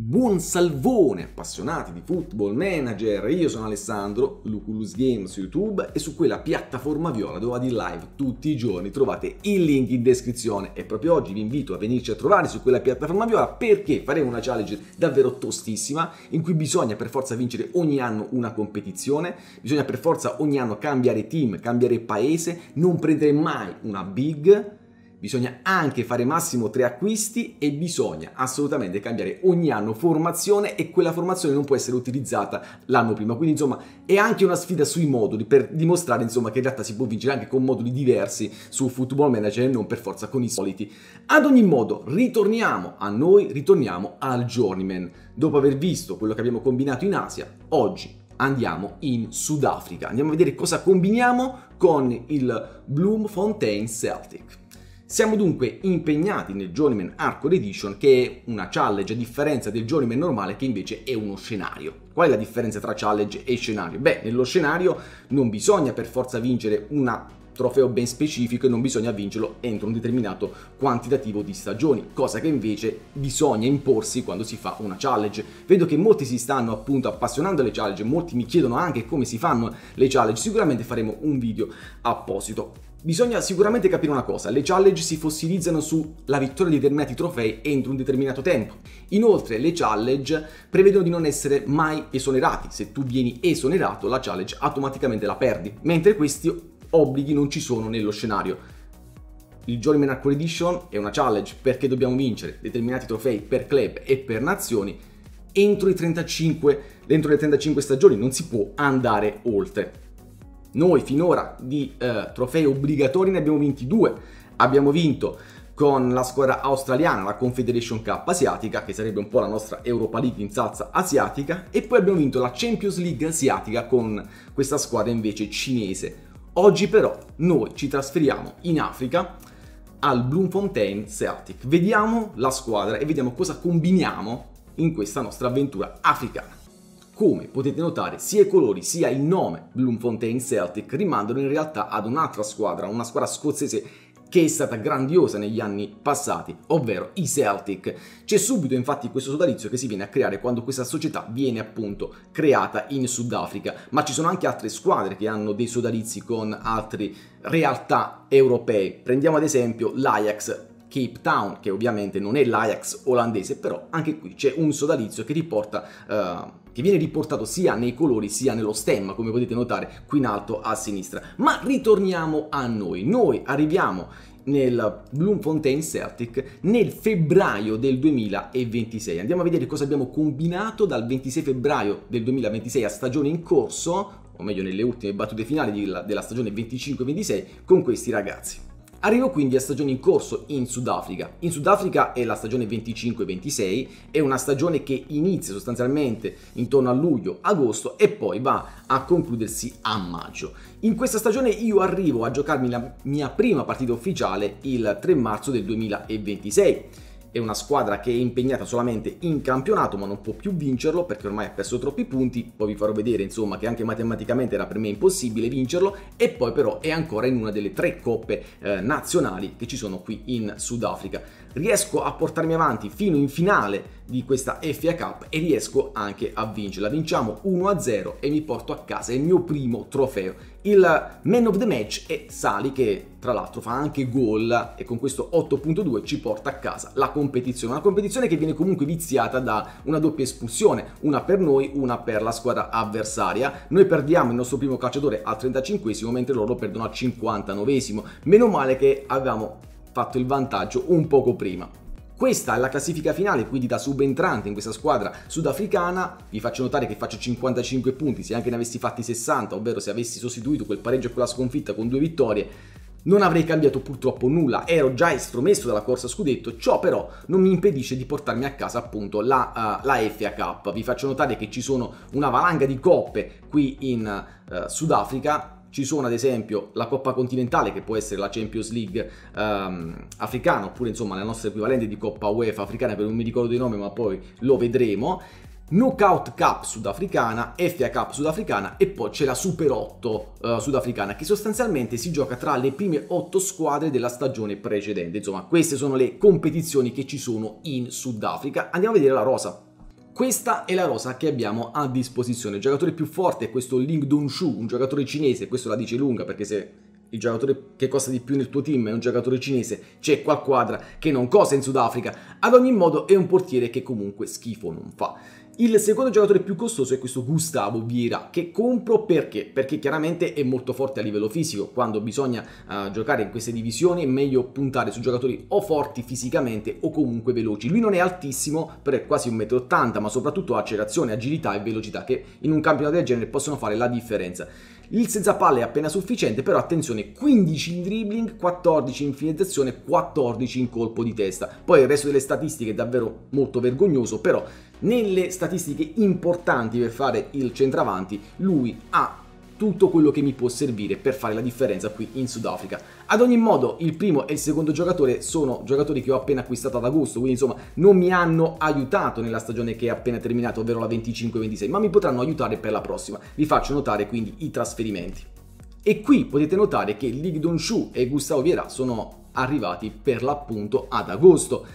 Buon salvone appassionati di football manager, io sono Alessandro, Luculus Game su YouTube e su quella piattaforma viola dove vado in live tutti i giorni. Trovate il link in descrizione e proprio oggi vi invito a venirci a trovare su quella piattaforma viola perché faremo una challenge davvero tostissima in cui bisogna per forza vincere ogni anno una competizione, bisogna per forza ogni anno cambiare team, cambiare paese, non prendere mai una big Bisogna anche fare massimo tre acquisti e bisogna assolutamente cambiare ogni anno formazione e quella formazione non può essere utilizzata l'anno prima. Quindi insomma è anche una sfida sui moduli per dimostrare insomma che in realtà si può vincere anche con moduli diversi su Football Manager e non per forza con i soliti. Ad ogni modo ritorniamo a noi, ritorniamo al Journeyman. Dopo aver visto quello che abbiamo combinato in Asia, oggi andiamo in Sudafrica. Andiamo a vedere cosa combiniamo con il Bloemfontein Celtic. Siamo dunque impegnati nel Journeyman Hardcore Edition che è una challenge a differenza del Journeyman normale che invece è uno scenario. Qual è la differenza tra challenge e scenario? Beh, nello scenario non bisogna per forza vincere una trofeo ben specifico e non bisogna vincerlo entro un determinato quantitativo di stagioni, cosa che invece bisogna imporsi quando si fa una challenge. Vedo che molti si stanno appunto appassionando alle challenge, molti mi chiedono anche come si fanno le challenge, sicuramente faremo un video apposito. Bisogna sicuramente capire una cosa, le challenge si fossilizzano sulla vittoria di determinati trofei entro un determinato tempo. Inoltre le challenge prevedono di non essere mai esonerati, se tu vieni esonerato la challenge automaticamente la perdi, mentre questi obblighi non ci sono nello scenario. Il Journeyman Hardcore Edition è una challenge perché dobbiamo vincere determinati trofei per club e per nazioni entro, i 35, entro le 35 stagioni, non si può andare oltre. Noi finora di eh, trofei obbligatori ne abbiamo vinti due. Abbiamo vinto con la squadra australiana, la Confederation Cup asiatica, che sarebbe un po' la nostra Europa League in salsa asiatica, e poi abbiamo vinto la Champions League asiatica con questa squadra invece cinese. Oggi però noi ci trasferiamo in Africa al Bloemfontein Celtic. Vediamo la squadra e vediamo cosa combiniamo in questa nostra avventura africana. Come potete notare, sia i colori sia il nome Bloemfontein Celtic rimandano in realtà ad un'altra squadra, una squadra scozzese che è stata grandiosa negli anni passati, ovvero i Celtic. C'è subito infatti questo sodalizio che si viene a creare quando questa società viene appunto creata in Sudafrica, ma ci sono anche altre squadre che hanno dei sodalizi con altre realtà europee. Prendiamo ad esempio l'Ajax Cape Town, che ovviamente non è l'Ajax olandese, però anche qui c'è un sodalizio che riporta uh, che viene riportato sia nei colori sia nello stemma, come potete notare qui in alto a sinistra. Ma ritorniamo a noi. Noi arriviamo nel Bloemfontein Celtic nel febbraio del 2026. Andiamo a vedere cosa abbiamo combinato dal 26 febbraio del 2026 a stagione in corso, o meglio nelle ultime battute finali della stagione 25-26, con questi ragazzi. Arrivo quindi a stagione in corso in Sudafrica. In Sudafrica è la stagione 25-26, è una stagione che inizia sostanzialmente intorno a luglio-agosto e poi va a concludersi a maggio. In questa stagione io arrivo a giocarmi la mia prima partita ufficiale il 3 marzo del 2026 è una squadra che è impegnata solamente in campionato ma non può più vincerlo perché ormai ha perso troppi punti, poi vi farò vedere insomma che anche matematicamente era per me impossibile vincerlo e poi però è ancora in una delle tre coppe eh, nazionali che ci sono qui in Sudafrica. Riesco a portarmi avanti fino in finale di questa FA Cup e riesco anche a vincerla. Vinciamo 1-0 e mi porto a casa il mio primo trofeo. Il man of the match è Sali che tra l'altro fa anche gol e con questo 8.2 ci porta a casa la competizione. Una competizione che viene comunque viziata da una doppia espulsione, una per noi, una per la squadra avversaria. Noi perdiamo il nostro primo calciatore al 35 mentre loro perdono al 59 Meno male che avevamo fatto il vantaggio un poco prima. Questa è la classifica finale, quindi da subentrante in questa squadra sudafricana. Vi faccio notare che faccio 55 punti, se anche ne avessi fatti 60, ovvero se avessi sostituito quel pareggio e quella sconfitta con due vittorie, non avrei cambiato purtroppo nulla, ero già estromesso dalla corsa scudetto, ciò però non mi impedisce di portarmi a casa appunto la, uh, la FA Cup. Vi faccio notare che ci sono una valanga di coppe qui in uh, Sudafrica, ci sono ad esempio la Coppa Continentale che può essere la Champions League um, africana oppure insomma la nostra equivalente di Coppa UEFA africana per non mi ricordo il nome ma poi lo vedremo Knockout Cup sudafricana, FA Cup sudafricana e poi c'è la Super 8 uh, eh, sudafricana che sostanzialmente si gioca tra le prime 8 squadre della stagione precedente. Insomma, queste sono le competizioni che ci sono in Sudafrica. Andiamo a vedere la rosa. Questa è la rosa che abbiamo a disposizione. Il giocatore più forte è questo Ling Dong-shu, un giocatore cinese, questo la dice lunga perché se il giocatore che costa di più nel tuo team è un giocatore cinese, c'è qua quadra che non cosa in Sudafrica. Ad ogni modo è un portiere che comunque schifo non fa. Il secondo giocatore più costoso è questo Gustavo Vieira, che compro perché? Perché chiaramente è molto forte a livello fisico, quando bisogna uh, giocare in queste divisioni è meglio puntare su giocatori o forti fisicamente o comunque veloci. Lui non è altissimo, però è quasi 1,80 m, ma soprattutto ha accelerazione, agilità e velocità che in un campionato del genere possono fare la differenza. Il senza palle è appena sufficiente, però attenzione, 15 in dribbling, 14 in finalizzazione, 14 in colpo di testa. Poi il resto delle statistiche è davvero molto vergognoso, però nelle statistiche importanti per fare il centravanti lui ha tutto quello che mi può servire per fare la differenza qui in Sudafrica. Ad ogni modo, il primo e il secondo giocatore sono giocatori che ho appena acquistato ad agosto, quindi insomma non mi hanno aiutato nella stagione che è appena terminata, ovvero la 25-26, ma mi potranno aiutare per la prossima. Vi faccio notare quindi i trasferimenti. E qui potete notare che Lig Donshu e Gustavo Vieira sono arrivati per l'appunto ad agosto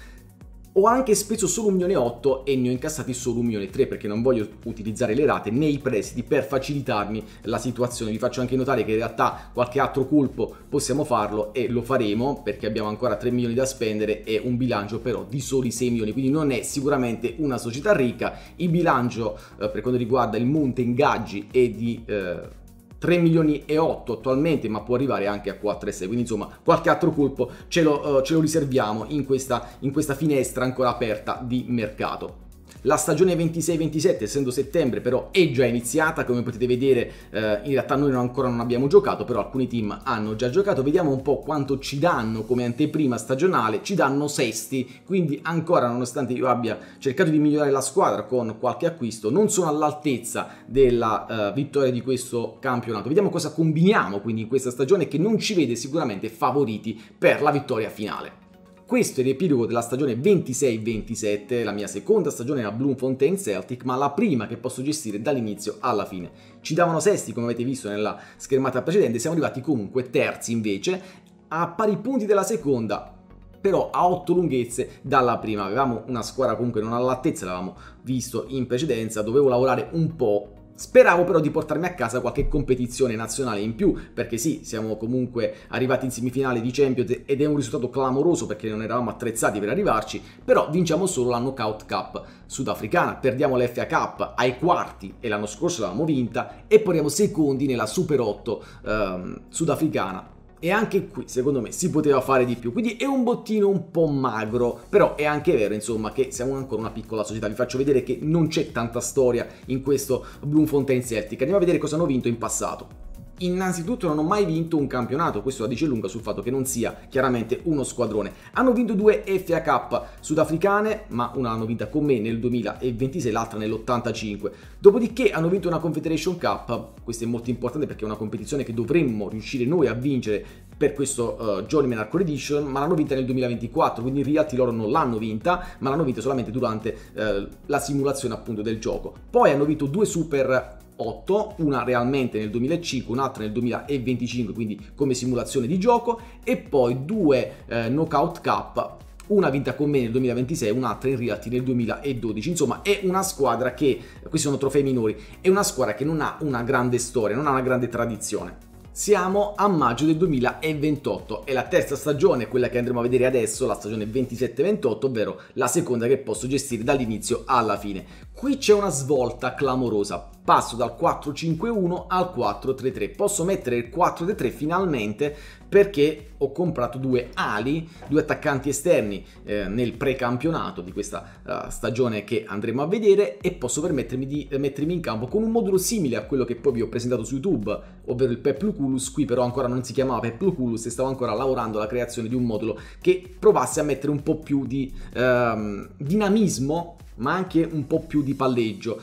ho anche speso solo 1 milione e 8 ne ho incassati solo 1 milione e 3 perché non voglio utilizzare le rate nei prestiti per facilitarmi la situazione. Vi faccio anche notare che in realtà qualche altro colpo possiamo farlo e lo faremo perché abbiamo ancora 3 milioni da spendere e un bilancio però di soli 6 milioni, quindi non è sicuramente una società ricca. Il bilancio eh, per quanto riguarda il monte ingaggi è di... Eh, 3 milioni e 8 attualmente, ma può arrivare anche a 4 e 6, quindi insomma qualche altro colpo ce lo, uh, ce lo riserviamo in questa, in questa finestra ancora aperta di mercato. La stagione 26-27, essendo settembre, però è già iniziata, come potete vedere eh, in realtà noi ancora non abbiamo giocato, però alcuni team hanno già giocato, vediamo un po' quanto ci danno come anteprima stagionale, ci danno sesti, quindi ancora nonostante io abbia cercato di migliorare la squadra con qualche acquisto, non sono all'altezza della uh, vittoria di questo campionato. Vediamo cosa combiniamo quindi in questa stagione che non ci vede sicuramente favoriti per la vittoria finale. Questo è l'epilogo della stagione 26-27, la mia seconda stagione a Bloemfontein Celtic, ma la prima che posso gestire dall'inizio alla fine. Ci davano sesti, come avete visto nella schermata precedente, siamo arrivati comunque terzi invece, a pari punti della seconda, però a 8 lunghezze dalla prima. Avevamo una squadra comunque non all'altezza, l'avevamo visto in precedenza, dovevo lavorare un po' Speravo però di portarmi a casa qualche competizione nazionale in più, perché sì, siamo comunque arrivati in semifinale di Champions ed è un risultato clamoroso perché non eravamo attrezzati per arrivarci, però vinciamo solo la Knockout Cup sudafricana, perdiamo l'FA Cup ai quarti e l'anno scorso l'avevamo vinta e poi siamo secondi nella Super 8 ehm, sudafricana e anche qui secondo me si poteva fare di più. Quindi è un bottino un po' magro però è anche vero insomma che siamo ancora una piccola società. Vi faccio vedere che non c'è tanta storia in questo Bloemfontein Celtic. Andiamo a vedere cosa hanno vinto in passato Innanzitutto non ho mai vinto un campionato, questo la dice lunga sul fatto che non sia chiaramente uno squadrone. Hanno vinto due FA Cup sudafricane, ma una l'hanno vinta con me nel 2026, l'altra nell'85. Dopodiché hanno vinto una Confederation Cup, questo è molto importante perché è una competizione che dovremmo riuscire noi a vincere per questo uh, Journeyman Hardcore Edition, ma l'hanno vinta nel 2024, quindi in realtà loro non l'hanno vinta, ma l'hanno vinta solamente durante uh, la simulazione appunto del gioco. Poi hanno vinto due Super 8, una realmente nel 2005, un'altra nel 2025, quindi come simulazione di gioco, e poi due eh, Knockout Cup una vinta con me nel 2026 un'altra in realtà nel 2012 insomma è una squadra che questi sono trofei minori è una squadra che non ha una grande storia non ha una grande tradizione. Siamo a maggio del 2028 e la terza stagione, quella che andremo a vedere adesso, la stagione 27-28, ovvero la seconda che posso gestire dall'inizio alla fine. Qui c'è una svolta clamorosa, passo dal 4-5-1 al 4-3-3, posso mettere il 4-3-3 finalmente perché ho comprato due ali, due attaccanti esterni eh, nel precampionato di questa uh, stagione che andremo a vedere e posso permettermi di eh, mettermi in campo con un modulo simile a quello che poi vi ho presentato su YouTube, ovvero il Pepluculus, qui però ancora non si chiamava Pepluculus e stavo ancora lavorando alla creazione di un modulo che provasse a mettere un po' più di uh, dinamismo ma anche un po' più di palleggio.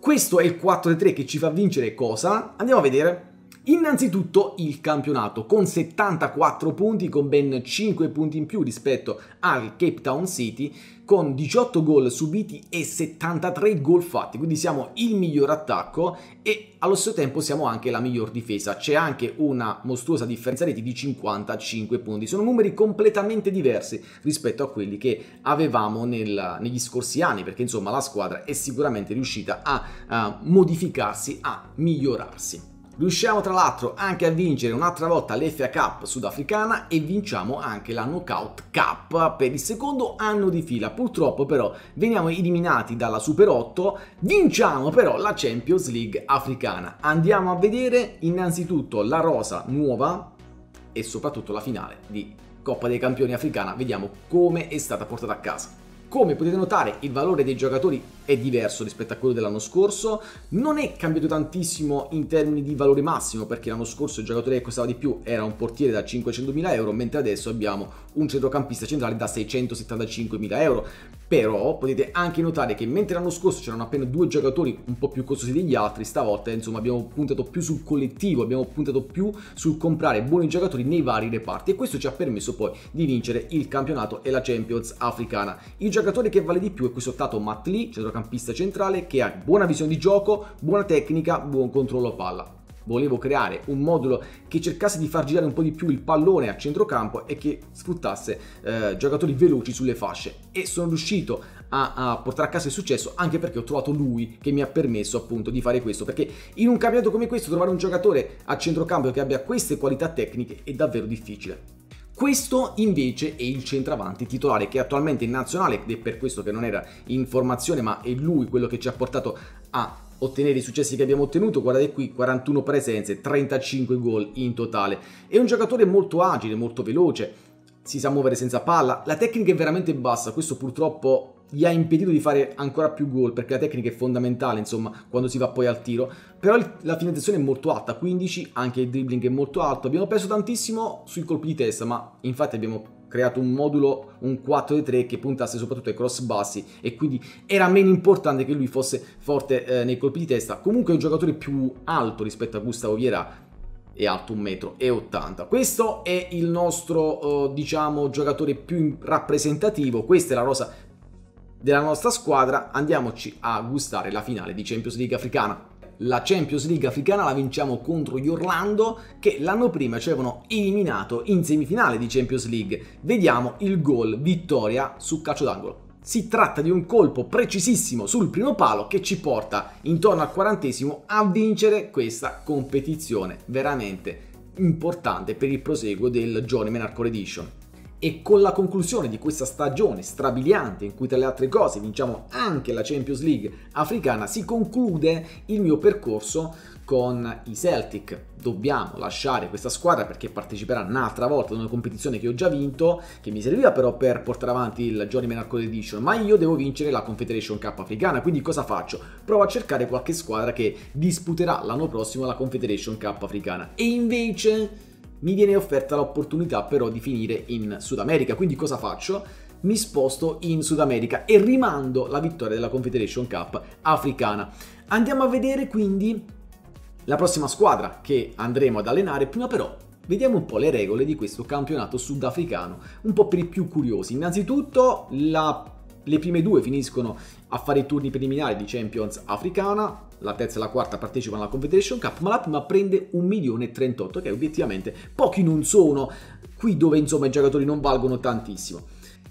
Questo è il 4-3 che ci fa vincere cosa? Andiamo a vedere. Innanzitutto il campionato con 74 punti, con ben 5 punti in più rispetto al Cape Town City, con 18 gol subiti e 73 gol fatti, quindi siamo il miglior attacco e allo stesso tempo siamo anche la miglior difesa. C'è anche una mostruosa differenza reti di 55 punti. Sono numeri completamente diversi rispetto a quelli che avevamo nel, negli scorsi anni, perché insomma la squadra è sicuramente riuscita a, a modificarsi, a migliorarsi. Riusciamo tra l'altro anche a vincere un'altra volta l'FA Cup sudafricana e vinciamo anche la Knockout Cup per il secondo anno di fila. Purtroppo però veniamo eliminati dalla Super 8, vinciamo però la Champions League africana. Andiamo a vedere innanzitutto la rosa nuova e soprattutto la finale di Coppa dei Campioni africana. Vediamo come è stata portata a casa. Come potete notare il valore dei giocatori è diverso rispetto a quello dell'anno scorso, non è cambiato tantissimo in termini di valore massimo perché l'anno scorso il giocatore che costava di più era un portiere da 500.000 euro mentre adesso abbiamo un centrocampista centrale da 675.000 euro però potete anche notare che mentre l'anno scorso c'erano appena due giocatori un po' più costosi degli altri, stavolta insomma abbiamo puntato più sul collettivo, abbiamo puntato più sul comprare buoni giocatori nei vari reparti e questo ci ha permesso poi di vincere il campionato e la Champions africana. Il giocatore che vale di più è qui sottato Matt Lee, centrocampista centrale, che ha buona visione di gioco, buona tecnica, buon controllo palla volevo creare un modulo che cercasse di far girare un po' di più il pallone a centrocampo e che sfruttasse eh, giocatori veloci sulle fasce e sono riuscito a, a, portare a casa il successo anche perché ho trovato lui che mi ha permesso appunto di fare questo perché in un campionato come questo trovare un giocatore a centrocampo che abbia queste qualità tecniche è davvero difficile. Questo invece è il centravanti titolare che attualmente è in nazionale ed è per questo che non era in formazione ma è lui quello che ci ha portato a ottenere i successi che abbiamo ottenuto, guardate qui 41 presenze, 35 gol in totale. È un giocatore molto agile, molto veloce, si sa muovere senza palla, la tecnica è veramente bassa, questo purtroppo gli ha impedito di fare ancora più gol perché la tecnica è fondamentale insomma quando si va poi al tiro. Però la finalizzazione è molto alta 15 anche il dribbling è molto alto. Abbiamo perso tantissimo sui colpi di testa ma infatti abbiamo creato un modulo, un 4-3 che puntasse soprattutto ai cross bassi e quindi era meno importante che lui fosse forte eh, nei colpi di testa. Comunque è un giocatore più alto rispetto a Gustavo Viera, è alto 1,80 m. Questo è il nostro, eh, diciamo, giocatore più rappresentativo, questa è la rosa della nostra squadra, andiamoci a gustare la finale di Champions League africana la Champions League africana la vinciamo contro gli Orlando che l'anno prima ci avevano eliminato in semifinale di Champions League. Vediamo il gol vittoria su calcio d'angolo. Si tratta di un colpo precisissimo sul primo palo che ci porta intorno al quarantesimo a vincere questa competizione veramente importante per il proseguo del Journeyman Hardcore Edition e con la conclusione di questa stagione strabiliante in cui tra le altre cose vinciamo anche la Champions League africana si conclude il mio percorso con i Celtic. Dobbiamo lasciare questa squadra perché parteciperà un'altra volta ad una competizione che ho già vinto, che mi serviva però per portare avanti il Journeyman Arcade Edition, ma io devo vincere la Confederation Cup africana, quindi cosa faccio? Provo a cercare qualche squadra che disputerà l'anno prossimo la Confederation Cup africana. E invece mi viene offerta l'opportunità però di finire in Sud America, quindi cosa faccio? Mi sposto in Sud America e rimando la vittoria della Confederation Cup africana. Andiamo a vedere quindi la prossima squadra che andremo ad allenare, prima però vediamo un po' le regole di questo campionato sudafricano, un po' per i più curiosi. Innanzitutto la le prime due finiscono a fare i turni preliminari di Champions africana, la terza e la quarta partecipano alla Confederation Cup, ma la prima prende 1 milione e 38, che obiettivamente pochi non sono, qui dove insomma i giocatori non valgono tantissimo.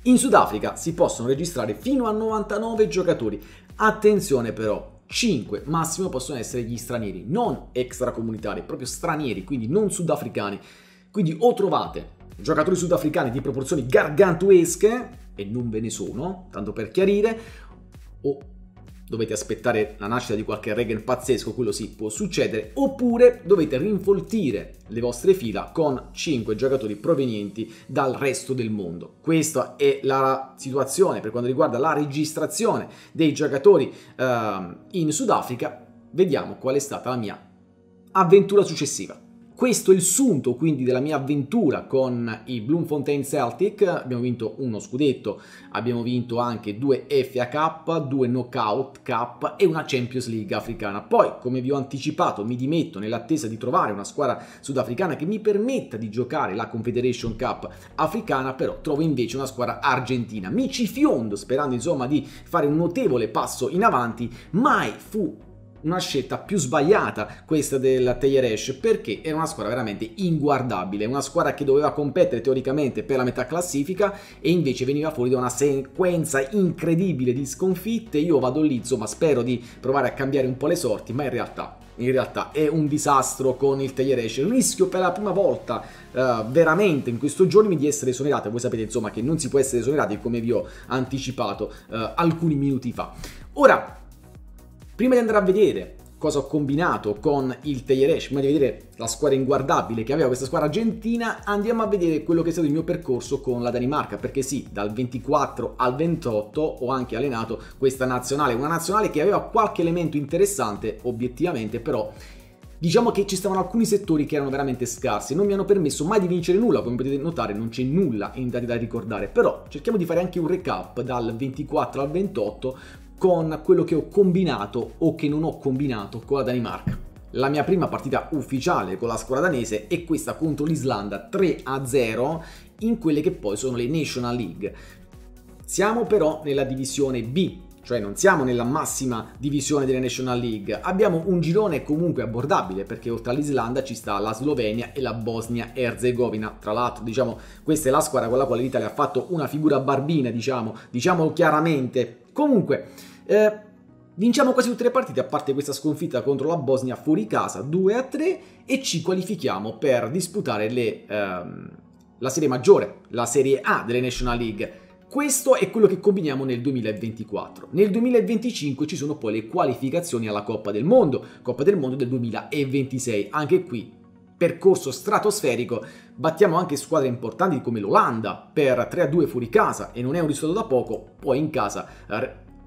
In Sudafrica si possono registrare fino a 99 giocatori. Attenzione però, 5 massimo possono essere gli stranieri, non extracomunitari, proprio stranieri, quindi non sudafricani. Quindi o trovate giocatori sudafricani di proporzioni gargantuesche, e non ve ne sono, tanto per chiarire, o dovete aspettare la nascita di qualche Regen pazzesco, quello sì può succedere, oppure dovete rinfoltire le vostre fila con 5 giocatori provenienti dal resto del mondo. Questa è la situazione per quanto riguarda la registrazione dei giocatori uh, in Sudafrica. Vediamo qual è stata la mia avventura successiva. Questo è il sunto quindi della mia avventura con i Bloemfontein Celtic, abbiamo vinto uno scudetto, abbiamo vinto anche due FA Cup, due Knockout Cup e una Champions League africana. Poi, come vi ho anticipato, mi dimetto nell'attesa di trovare una squadra sudafricana che mi permetta di giocare la Confederation Cup africana, però trovo invece una squadra argentina. Mi ci fiondo sperando insomma di fare un notevole passo in avanti, mai fu una scelta più sbagliata questa del Teyeresh perché era una squadra veramente inguardabile, una squadra che doveva competere teoricamente per la metà classifica e invece veniva fuori da una sequenza incredibile di sconfitte. Io vado lì, insomma, spero di provare a cambiare un po' le sorti, ma in realtà in realtà è un disastro con il Teyeresh. Rischio per la prima volta uh, veramente in questo giorni di essere esonerato. Voi sapete insomma che non si può essere esonerati come vi ho anticipato uh, alcuni minuti fa. Ora, Prima di andare a vedere cosa ho combinato con il Teyeresh, prima di vedere la squadra inguardabile che aveva questa squadra argentina, andiamo a vedere quello che è stato il mio percorso con la Danimarca, perché sì, dal 24 al 28 ho anche allenato questa nazionale, una nazionale che aveva qualche elemento interessante obiettivamente, però Diciamo che ci stavano alcuni settori che erano veramente scarsi, non mi hanno permesso mai di vincere nulla, come potete notare non c'è nulla in da ricordare, però cerchiamo di fare anche un recap dal 24 al 28 con quello che ho combinato o che non ho combinato con la Danimarca. La mia prima partita ufficiale con la squadra danese è questa contro l'Islanda 3-0 in quelle che poi sono le National League. Siamo però nella divisione B, cioè non siamo nella massima divisione delle National League. Abbiamo un girone comunque abbordabile perché oltre all'Islanda ci sta la Slovenia e la Bosnia Erzegovina. Tra l'altro, diciamo, questa è la squadra con la quale l'Italia ha fatto una figura barbina, diciamo, diciamo chiaramente. Comunque, eh, vinciamo quasi tutte le partite, a parte questa sconfitta contro la Bosnia fuori casa 2 a 3 e ci qualifichiamo per disputare le, ehm, la serie maggiore, la serie A delle National League. Questo è quello che combiniamo nel 2024. Nel 2025 ci sono poi le qualificazioni alla Coppa del Mondo, Coppa del Mondo del 2026. Anche qui percorso stratosferico, battiamo anche squadre importanti come l'Olanda per 3-2 fuori casa e non è un risultato da poco, poi in casa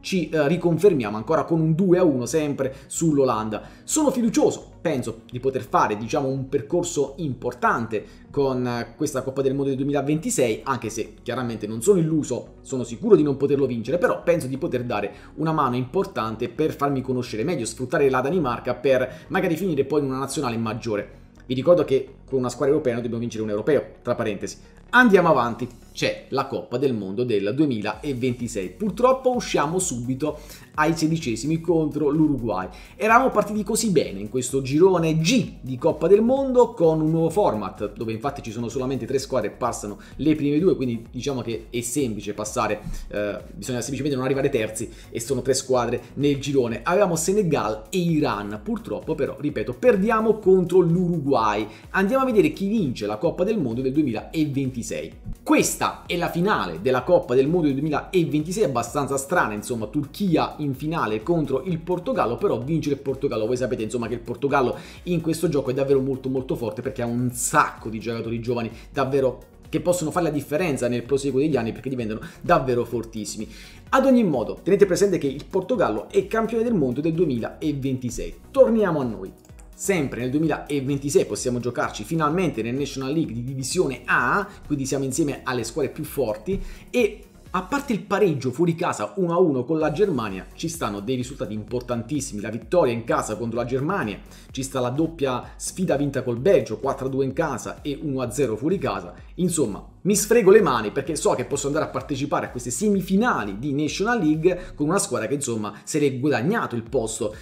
ci eh, riconfermiamo ancora con un 2-1 sempre sull'Olanda. Sono fiducioso, penso di poter fare diciamo un percorso importante con eh, questa Coppa del Mondo del 2026, anche se chiaramente non sono illuso, sono sicuro di non poterlo vincere, però penso di poter dare una mano importante per farmi conoscere meglio, sfruttare la Danimarca per magari finire poi in una nazionale maggiore. Vi ricordo che con una squadra europea noi dobbiamo vincere un europeo, tra parentesi. Andiamo avanti, c'è la Coppa del Mondo del 2026. Purtroppo usciamo subito ai sedicesimi contro l'Uruguay. Eravamo partiti così bene in questo girone G di Coppa del Mondo con un nuovo format dove infatti ci sono solamente tre squadre e passano le prime due, quindi diciamo che è semplice passare, eh, bisogna semplicemente non arrivare terzi e sono tre squadre nel girone. Avevamo Senegal e Iran, purtroppo però, ripeto, perdiamo contro l'Uruguay. Andiamo a vedere chi vince la Coppa del Mondo del 2026. Questa è la finale della Coppa del Mondo del 2026, abbastanza strana, insomma, Turchia in finale contro il Portogallo, però vince il Portogallo. Voi sapete insomma che il Portogallo in questo gioco è davvero molto molto forte perché ha un sacco di giocatori giovani davvero che possono fare la differenza nel proseguo degli anni perché diventano davvero fortissimi. Ad ogni modo, tenete presente che il Portogallo è campione del mondo del 2026. Torniamo a noi. Sempre nel 2026 possiamo giocarci finalmente nel National League di divisione A, quindi siamo insieme alle squadre più forti e a parte il pareggio fuori casa 1-1 con la Germania, ci stanno dei risultati importantissimi, la vittoria in casa contro la Germania, ci sta la doppia sfida vinta col Belgio, 4-2 in casa e 1-0 fuori casa. Insomma, mi sfrego le mani perché so che posso andare a partecipare a queste semifinali di National League con una squadra che insomma se l'è guadagnato il posto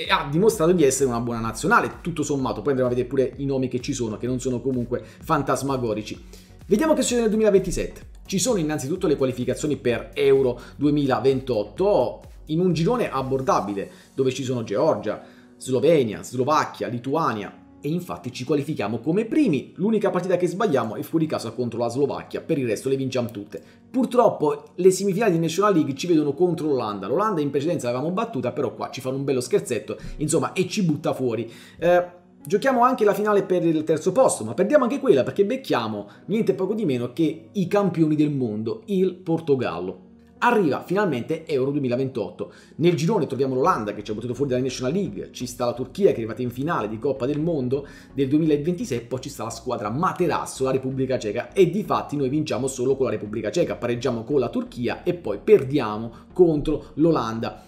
e ha dimostrato di essere una buona nazionale, tutto sommato. Poi andremo a vedere pure i nomi che ci sono, che non sono comunque fantasmagorici. Vediamo che succede nel 2027. Ci sono innanzitutto le qualificazioni per Euro 2028 in un girone abbordabile dove ci sono Georgia, Slovenia, Slovacchia, Lituania, e infatti ci qualifichiamo come primi. L'unica partita che sbagliamo è fuori casa contro la Slovacchia, per il resto le vinciamo tutte. Purtroppo le semifinali di National League ci vedono contro l'Olanda. L'Olanda in precedenza l'avevamo battuta, però qua ci fanno un bello scherzetto, insomma, e ci butta fuori. Eh, Giochiamo anche la finale per il terzo posto, ma perdiamo anche quella perché becchiamo niente poco di meno che i campioni del mondo, il Portogallo. Arriva finalmente Euro 2028. Nel girone troviamo l'Olanda che ci ha buttato fuori dalla National League, ci sta la Turchia che è arrivata in finale di Coppa del Mondo del 2026, poi ci sta la squadra Materasso, la Repubblica Ceca e di fatti noi vinciamo solo con la Repubblica Ceca, pareggiamo con la Turchia e poi perdiamo contro l'Olanda.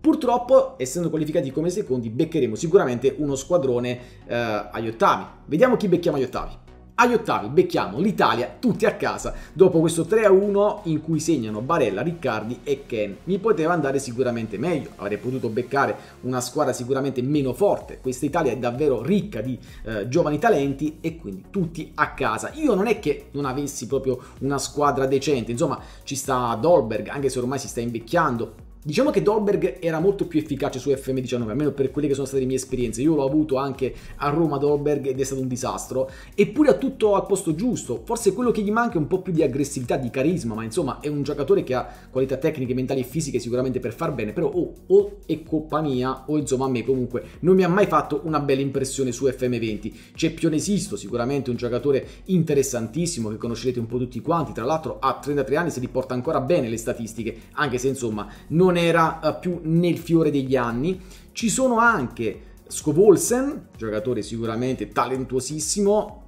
Purtroppo, essendo qualificati come secondi, beccheremo sicuramente uno squadrone eh, agli ottavi. Vediamo chi becchiamo agli ottavi. Agli ottavi becchiamo l'Italia tutti a casa dopo questo 3-1 in cui segnano Barella, Riccardi e Ken. Mi poteva andare sicuramente meglio, avrei potuto beccare una squadra sicuramente meno forte. Questa Italia è davvero ricca di eh, giovani talenti e quindi tutti a casa. Io non è che non avessi proprio una squadra decente, insomma ci sta Dolberg, anche se ormai si sta invecchiando, Diciamo che Dolberg era molto più efficace su FM19, almeno per quelle che sono state le mie esperienze. Io l'ho avuto anche a Roma Dolberg ed è stato un disastro. Eppure ha tutto al posto giusto. Forse quello che gli manca è un po' più di aggressività, di carisma, ma insomma è un giocatore che ha qualità tecniche, mentali e fisiche sicuramente per far bene. Però o, o è colpa mia o insomma a me comunque non mi ha mai fatto una bella impressione su FM20. C'è Pionesisto, sicuramente un giocatore interessantissimo che conoscerete un po' tutti quanti. Tra l'altro ha 33 anni, si riporta ancora bene le statistiche, anche se insomma non non era uh, più nel fiore degli anni. Ci sono anche Scovolsen, giocatore sicuramente talentuosissimo,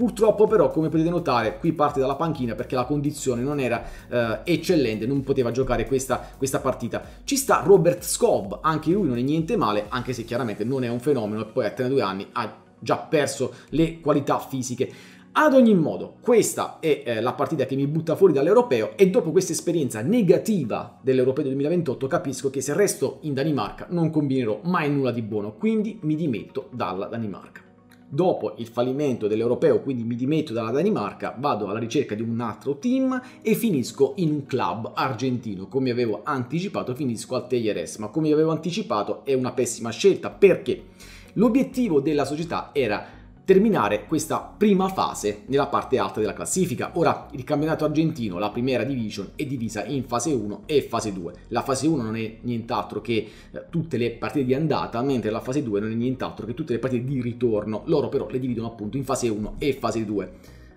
Purtroppo però, come potete notare, qui parte dalla panchina perché la condizione non era eh, eccellente, non poteva giocare questa, questa, partita. Ci sta Robert Scobb, anche lui non è niente male, anche se chiaramente non è un fenomeno e poi a 32 anni ha già perso le qualità fisiche. Ad ogni modo, questa è eh, la partita che mi butta fuori dall'europeo e dopo questa esperienza negativa dell'europeo del 2028 capisco che se resto in Danimarca non combinerò mai nulla di buono, quindi mi dimetto dalla Danimarca. Dopo il fallimento dell'europeo, quindi mi dimetto dalla Danimarca, vado alla ricerca di un altro team e finisco in un club argentino. Come avevo anticipato, finisco al Tejeres, ma come avevo anticipato è una pessima scelta perché l'obiettivo della società era terminare questa prima fase nella parte alta della classifica. Ora il campionato argentino, la primera division, è divisa in fase 1 e fase 2. La fase 1 non è nient'altro che eh, tutte le partite di andata, mentre la fase 2 non è nient'altro che tutte le partite di ritorno. Loro però le dividono appunto in fase 1 e fase 2.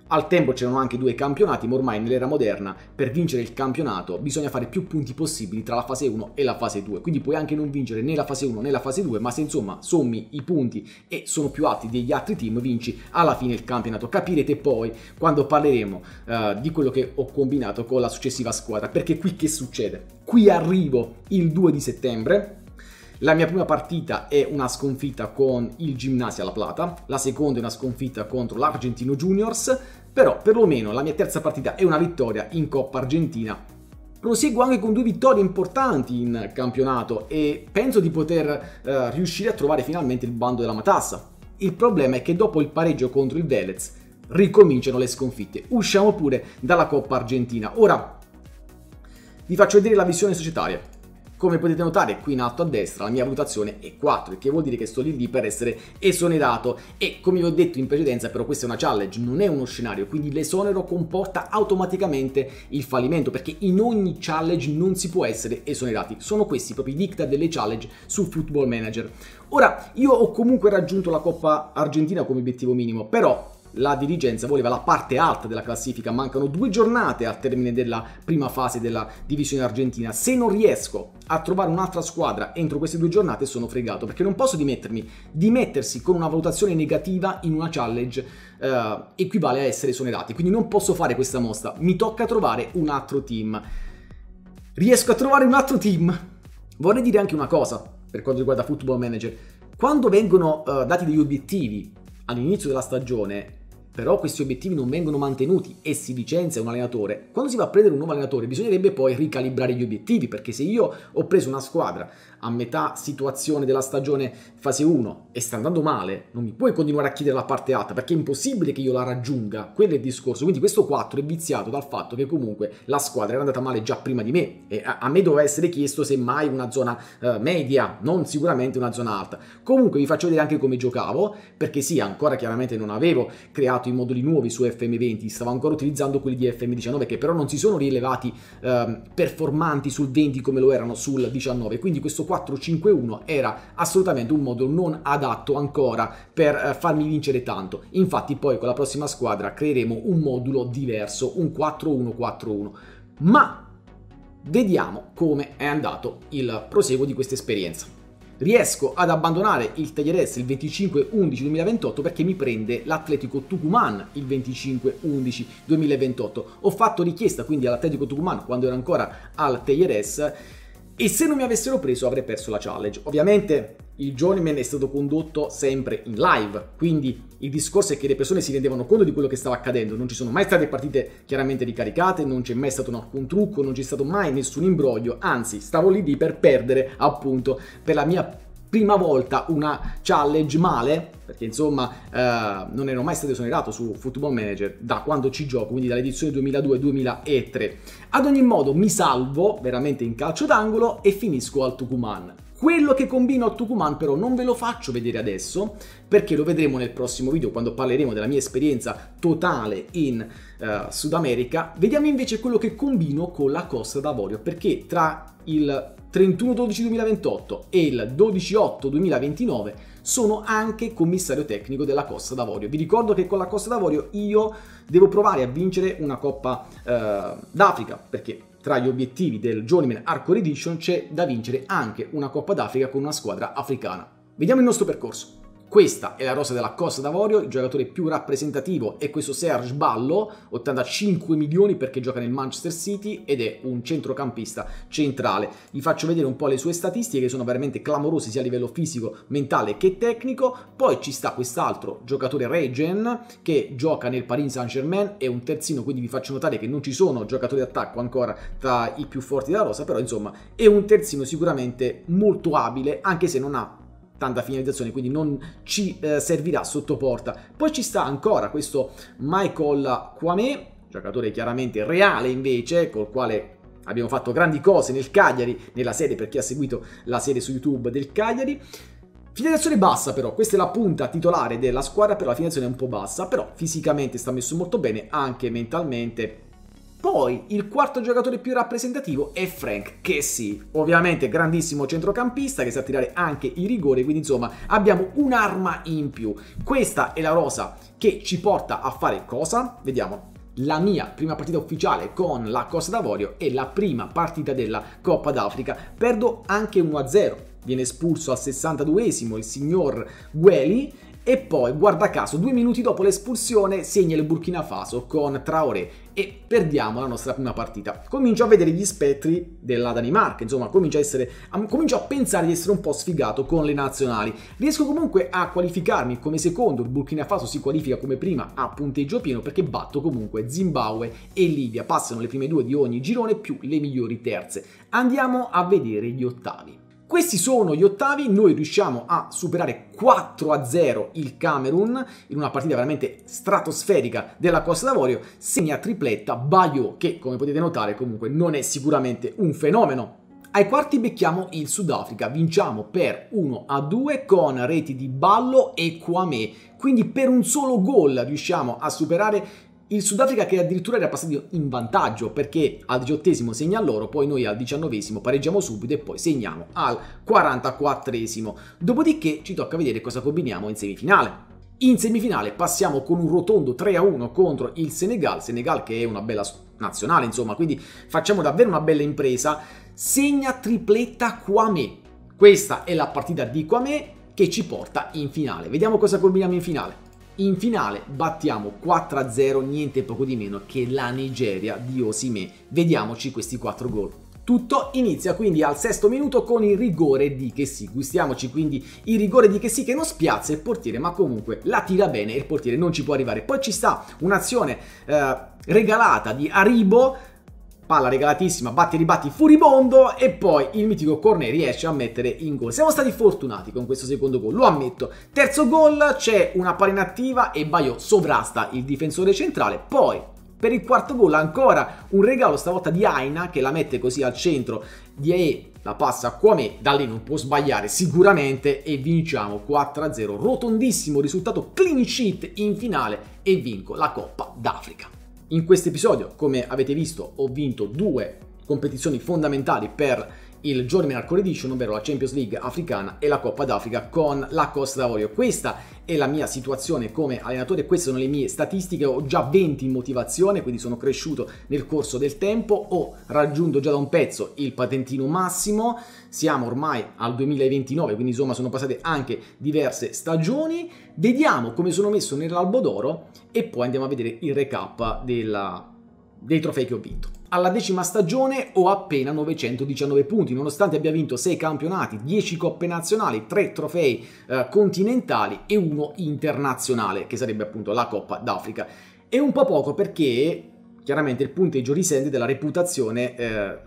Al tempo c'erano anche due campionati, ma ormai nell'era moderna per vincere il campionato bisogna fare più punti possibili tra la fase 1 e la fase 2. Quindi puoi anche non vincere né la fase 1 né la fase 2, ma se insomma sommi i punti e sono più alti degli altri team, vinci alla fine il campionato. Capirete poi quando parleremo uh, di quello che ho combinato con la successiva squadra, perché qui che succede? Qui arrivo il 2 di settembre, la mia prima partita è una sconfitta con il Gimnasia La Plata, la seconda è una sconfitta contro l'Argentino Juniors, però perlomeno la mia terza partita è una vittoria in Coppa Argentina. Proseguo anche con due vittorie importanti in campionato e penso di poter eh, riuscire a trovare finalmente il bando della matassa. Il problema è che dopo il pareggio contro il Velez ricominciano le sconfitte. Usciamo pure dalla Coppa Argentina. Ora vi faccio vedere la visione societaria. Come potete notare qui in alto a destra la mia valutazione è 4, il che vuol dire che sto lì lì per essere esonerato e come vi ho detto in precedenza però questa è una challenge, non è uno scenario, quindi l'esonero comporta automaticamente il fallimento perché in ogni challenge non si può essere esonerati, sono questi proprio i dictat delle challenge su Football Manager. Ora, io ho comunque raggiunto la Coppa Argentina come obiettivo minimo, però la dirigenza voleva la parte alta della classifica, mancano due giornate al termine della prima fase della divisione argentina. Se non riesco a trovare un'altra squadra entro queste due giornate sono fregato perché non posso dimettermi. Dimettersi con una valutazione negativa in una challenge eh, equivale a essere esonerati, quindi non posso fare questa mossa, mi tocca trovare un altro team. Riesco a trovare un altro team? Vorrei dire anche una cosa per quanto riguarda Football Manager. Quando vengono uh, dati degli obiettivi all'inizio della stagione, però questi obiettivi non vengono mantenuti e si licenzia un allenatore, quando si va a prendere un nuovo allenatore bisognerebbe poi ricalibrare gli obiettivi, perché se io ho preso una squadra a metà situazione della stagione fase 1 e sta andando male, non mi puoi continuare a chiedere la parte alta perché è impossibile che io la raggiunga. Quello è il discorso. Quindi questo 4 è viziato dal fatto che comunque la squadra era andata male già prima di me e a, me doveva essere chiesto semmai una zona uh, media, non sicuramente una zona alta. Comunque vi faccio vedere anche come giocavo, perché sì, ancora chiaramente non avevo creato i moduli nuovi su FM20, stavo ancora utilizzando quelli di FM19 che però non si sono rilevati uh, performanti sul 20 come lo erano sul 19. Quindi questo 4-5-1 era assolutamente un modulo non adatto ancora per eh, farmi vincere tanto. Infatti poi con la prossima squadra creeremo un modulo diverso, un 4-1-4-1. Ma Vediamo come è andato il proseguo di questa esperienza. Riesco ad abbandonare il Taglieres il 25-11-2028 perché mi prende l'Atletico Tucumán il 25-11-2028. Ho fatto richiesta quindi all'Atletico Tucumán quando ero ancora al Taglieres e se non mi avessero preso avrei perso la challenge. Ovviamente il journeyman è stato condotto sempre in live, quindi il discorso è che le persone si rendevano conto di quello che stava accadendo, non ci sono mai state partite chiaramente ricaricate, non c'è mai stato alcun trucco, non c'è stato mai nessun imbroglio, anzi stavo lì lì per perdere appunto per la mia prima volta una challenge male, perché insomma eh, non ero mai stato esonerato su Football Manager da quando ci gioco, quindi dall'edizione 2002-2003. Ad ogni modo mi salvo veramente in calcio d'angolo e finisco al Tucumán. Quello che combino a Tucumán però non ve lo faccio vedere adesso perché lo vedremo nel prossimo video quando parleremo della mia esperienza totale in uh, Sud America. Vediamo invece quello che combino con la Costa d'Avorio perché tra il 31-12-2028 e il 12-8-2029 sono anche commissario tecnico della Costa d'Avorio. Vi ricordo che con la Costa d'Avorio io devo provare a vincere una Coppa uh, d'Africa perché tra gli obiettivi del Journeyman Hardcore Edition c'è da vincere anche una Coppa d'Africa con una squadra africana. Vediamo il nostro percorso. Questa è la rosa della Costa d'Avorio, il giocatore più rappresentativo è questo Serge Ballo, 85 milioni perché gioca nel Manchester City ed è un centrocampista centrale. Vi faccio vedere un po' le sue statistiche che sono veramente clamorose sia a livello fisico, mentale che tecnico. Poi ci sta quest'altro giocatore Regen che gioca nel Paris Saint-Germain, è un terzino, quindi vi faccio notare che non ci sono giocatori d'attacco ancora tra i più forti della rosa, però insomma è un terzino sicuramente molto abile, anche se non ha tanta finalizzazione, quindi non ci eh, servirà sotto porta. Poi ci sta ancora questo Michael Kwame, giocatore chiaramente reale invece, col quale abbiamo fatto grandi cose nel Cagliari, nella serie per chi ha seguito la serie su YouTube del Cagliari. Finalizzazione bassa però, questa è la punta titolare della squadra, però la finalizzazione è un po' bassa, però fisicamente sta messo molto bene, anche mentalmente poi il quarto giocatore più rappresentativo è Frank Kessie, ovviamente grandissimo centrocampista che sa tirare anche i rigori, quindi insomma abbiamo un'arma in più. Questa è la rosa che ci porta a fare cosa? Vediamo. La mia prima partita ufficiale con la Costa d'Avorio è la prima partita della Coppa d'Africa. Perdo anche 1-0. Viene espulso al 62esimo il signor Gueli e poi, guarda caso, due minuti dopo l'espulsione segna il Burkina Faso con Traoré e perdiamo la nostra prima partita. Comincio a vedere gli spettri della Danimarca, insomma, comincio a, essere, comincio a pensare di essere un po' sfigato con le nazionali. Riesco comunque a qualificarmi come secondo, il Burkina Faso si qualifica come prima a punteggio pieno perché batto comunque Zimbabwe e Libia, passano le prime due di ogni girone più le migliori terze. Andiamo a vedere gli ottavi. Questi sono gli ottavi, noi riusciamo a superare 4-0 il Camerun in una partita veramente stratosferica della Costa d'Avorio, segna tripletta. Bayo che come potete notare comunque non è sicuramente un fenomeno. Ai quarti becchiamo il Sudafrica, vinciamo per 1-2 con reti di Ballo e Kwame, quindi per un solo gol riusciamo a superare il Sudafrica che addirittura era passato in vantaggio perché al diciottesimo segna loro, poi noi al diciannovesimo pareggiamo subito e poi segniamo al 44esimo. Dopodiché ci tocca vedere cosa combiniamo in semifinale. In semifinale passiamo con un rotondo 3-1 contro il Senegal, Senegal che è una bella nazionale insomma, quindi facciamo davvero una bella impresa. Segna tripletta Kwame. Questa è la partita di Kwame che ci porta in finale. Vediamo cosa combiniamo in finale. In finale battiamo 4-0 niente poco di meno che la Nigeria di Osime. Vediamoci questi 4 gol. Tutto inizia quindi al sesto minuto con il rigore di Chessy. Gustiamoci quindi il rigore di Chessy che non spiazza il portiere, ma comunque la tira bene e il portiere non ci può arrivare. Poi ci sta un'azione eh, regalata di Aribo palla regalatissima, batti e ribatti furibondo e poi il mitico Cornet riesce a mettere in gol. Siamo stati fortunati con questo secondo gol, lo ammetto. Terzo gol, c'è una palla inattiva e Baio sovrasta il difensore centrale, poi per il quarto gol ancora un regalo stavolta di Aina che la mette così al centro di E la passa a Kwame, da lì non può sbagliare sicuramente e vinciamo 4-0. Rotondissimo risultato clean sheet in finale e vinco la Coppa d'Africa. In questo episodio, come avete visto, ho vinto due competizioni fondamentali per il Journeyman Hardcore Edition, ovvero la Champions League africana e la Coppa d'Africa con la Costa d'Avorio. Questa è la mia situazione come allenatore, queste sono le mie statistiche, ho già 20 in motivazione, quindi sono cresciuto nel corso del tempo, ho raggiunto già da un pezzo il patentino massimo, siamo ormai al 2029, quindi insomma sono passate anche diverse stagioni, vediamo come sono messo nell'albo d'oro e poi andiamo a vedere il recap della, dei trofei che ho vinto. Alla decima stagione ho appena 919 punti, nonostante abbia vinto 6 campionati, 10 coppe nazionali, 3 trofei eh, continentali e uno internazionale, che sarebbe appunto la Coppa d'Africa. È un po' poco perché chiaramente il punteggio risente della reputazione eh,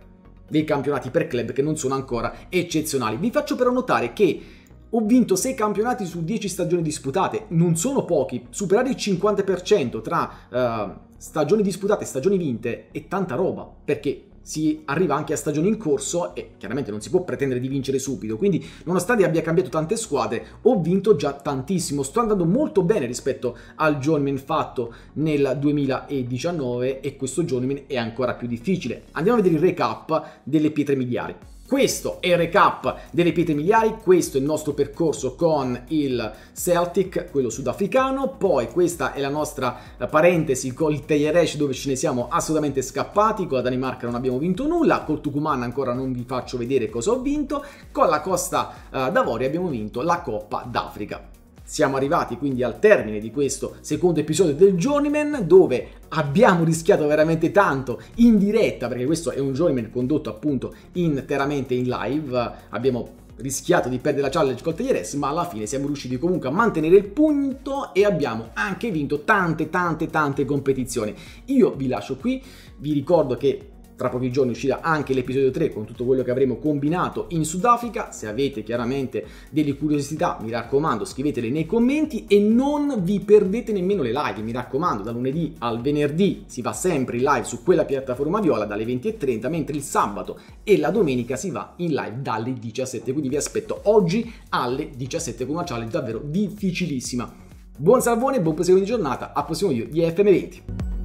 dei campionati per club che non sono ancora eccezionali. Vi faccio però notare che ho vinto 6 campionati su 10 stagioni disputate, non sono pochi, superare il 50% tra uh, stagioni disputate e stagioni vinte è tanta roba, perché si arriva anche a stagioni in corso e chiaramente non si può pretendere di vincere subito, quindi nonostante abbia cambiato tante squadre, ho vinto già tantissimo, sto andando molto bene rispetto al journeyman fatto nel 2019 e questo journeyman è ancora più difficile. Andiamo a vedere il recap delle pietre miliari. Questo è il recap delle pietre miliari, questo è il nostro percorso con il Celtic, quello sudafricano, poi questa è la nostra parentesi con il Tejeresh dove ce ne siamo assolutamente scappati, con la Danimarca non abbiamo vinto nulla, col Tucumán ancora non vi faccio vedere cosa ho vinto, con la Costa uh, d'Avorio abbiamo vinto la Coppa d'Africa. Siamo arrivati quindi al termine di questo secondo episodio del Journeyman dove abbiamo rischiato veramente tanto in diretta perché questo è un Journeyman condotto appunto interamente in live. Abbiamo rischiato di perdere la challenge col Tagliares, ma alla fine siamo riusciti comunque a mantenere il punto e abbiamo anche vinto tante tante tante competizioni. Io vi lascio qui, vi ricordo che tra pochi giorni uscirà anche l'episodio 3 con tutto quello che avremo combinato in Sudafrica. Se avete chiaramente delle curiosità, mi raccomando, scrivetele nei commenti e non vi perdete nemmeno le live. Mi raccomando, da lunedì al venerdì si va sempre in live su quella piattaforma viola dalle 20.30, mentre il sabato e la domenica si va in live dalle 17. Quindi vi aspetto oggi alle 17 con una challenge davvero difficilissima. Buon salvone, buon proseguo di giornata, al prossimo video di FM20.